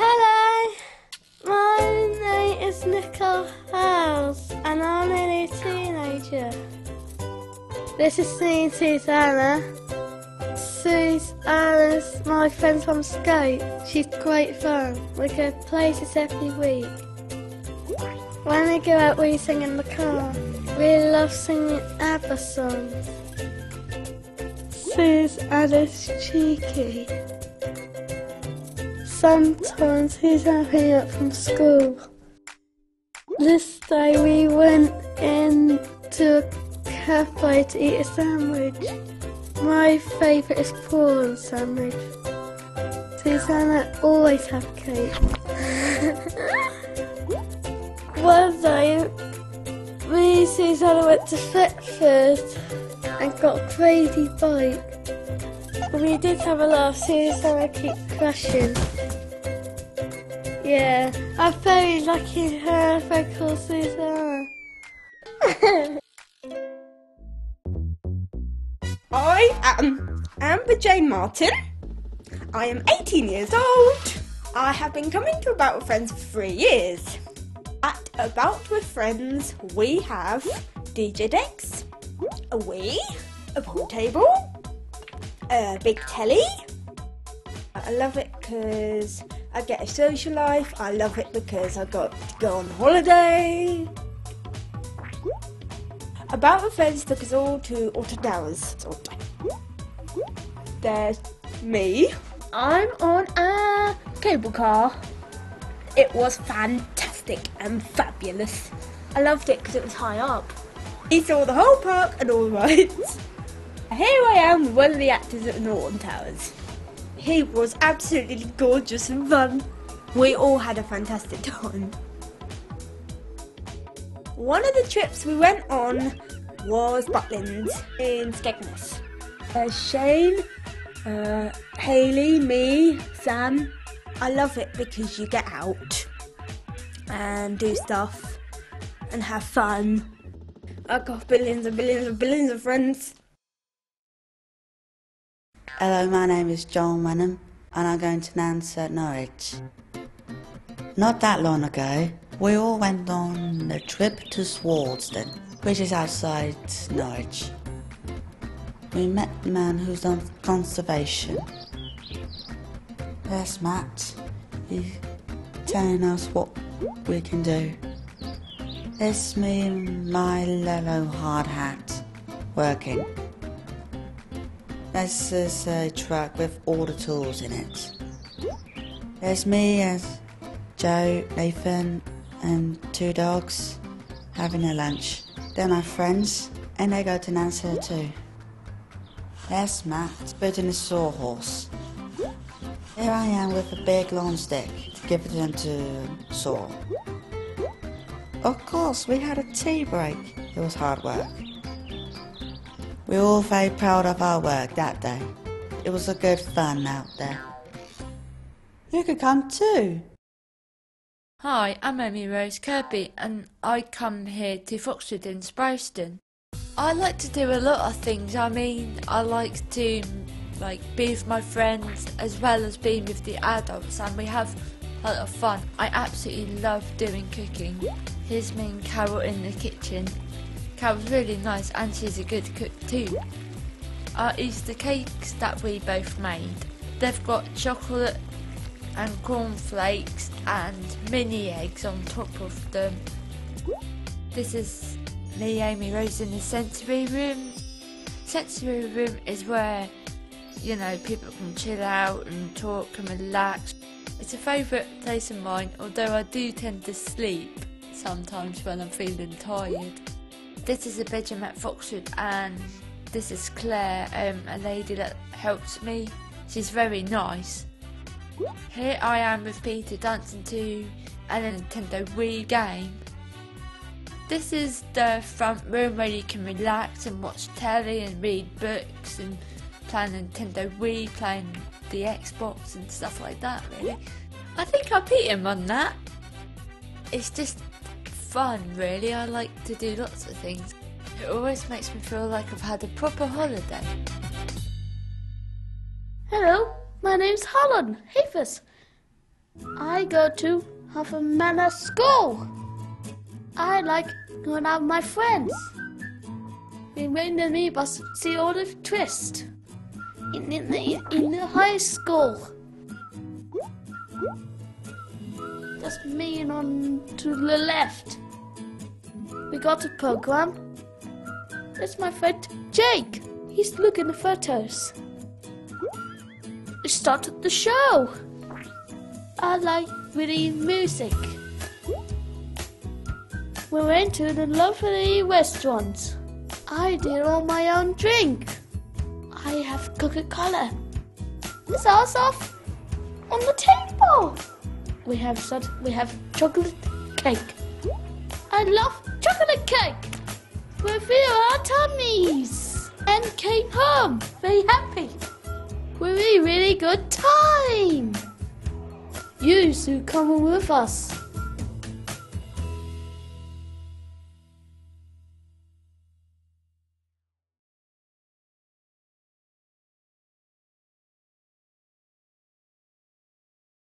Hello, my name is Nicole House and I'm a teenager. This is me, Susanna. Susanna's my friend from Skype. She's great fun. We go places every week. When we go out, we sing in the car. We love singing ABBA songs. Susanna's cheeky. Sometimes he's happy up from school. This day we went into a cafe to eat a sandwich. My favourite is prawn sandwich. Susanna always have cake. One day, me and Susanna went to Thetford and got a crazy bike. We did have a laugh, I keep crashing. Yeah, I'm very lucky have a friend called Susanna. I am Amber Jane Martin. I am 18 years old. I have been coming to About with Friends for three years. At About with Friends, we have DJ decks, a Wii, a pool table, a big telly. I love it because I get a social life. I love it because I got to go on holiday. About the Friends took us all to Alton Towers. There's me. I'm on a cable car. It was fantastic and fabulous. I loved it because it was high up. He saw the whole park and all the rides. Here I am with one of the actors at the Alton Towers. He was absolutely gorgeous and fun. We all had a fantastic time. One of the trips we went on was Butlins in Skegness. Uh, Shane, uh, Haley, me, Sam. I love it because you get out and do stuff and have fun. I've got billions and billions and billions of friends. Hello, my name is John Wenham, and I'm going to Nance at Norwich. Not that long ago, we all went on a trip to Swardeston, which is outside Norwich. We met the man who's on conservation. Yes, Matt, he's telling us what we can do. It's me in my yellow hard hat, working. This is a truck with all the tools in it. There's me as Joe, Nathan, and two dogs having a lunch. They're my friends, and they go to Nancy too. There's Matt, building a sawhorse. Here I am with a big long stick to give it to saw. Of course, we had a tea break. It was hard work. We were all very proud of our work that day. It was a good fun out there. You could come too. Hi, I'm Amy Rose Kirby and I come here to Foxwood in Sprowston. I like to do a lot of things. I mean, I like to like be with my friends as well as being with the adults and we have a lot of fun. I absolutely love doing cooking. Here's me and Carol in the kitchen. Carol's really nice and she's a good cook too. Our Easter cakes that we both made. They've got chocolate and cornflakes and mini eggs on top of them. This is me, Amy Rose, in the sensory room. Sensory room is where, you know, people can chill out and talk and relax. It's a favourite place of mine, although I do tend to sleep sometimes when I'm feeling tired. This is a bedroom at Foxwood, and this is Claire, um, a lady that helps me. She's very nice. Here I am with Peter dancing to a Nintendo Wii game. This is the front room where you can relax and watch telly and read books and play Nintendo Wii, playing the Xbox and stuff like that, really. I think I'll beat him on that. It's just fun, really. I like to do lots of things. It always makes me feel like I've had a proper holiday. Hello, my name's Holland Hafus. I go to Harford Manor School. I like going out with my friends. We went to me bus see all the twist in, in, the, in the high school. That's me and on to the left. We got a program. That's my friend Jake. He's looking the photos. We started the show. I like really music. We went to the lovely restaurant. I did all my own drink. I have Coca-Cola. It's also on the table. We have such, we have chocolate cake. I love chocolate cake. We feel our tummies and came home very happy. With a really good time. You should come with us.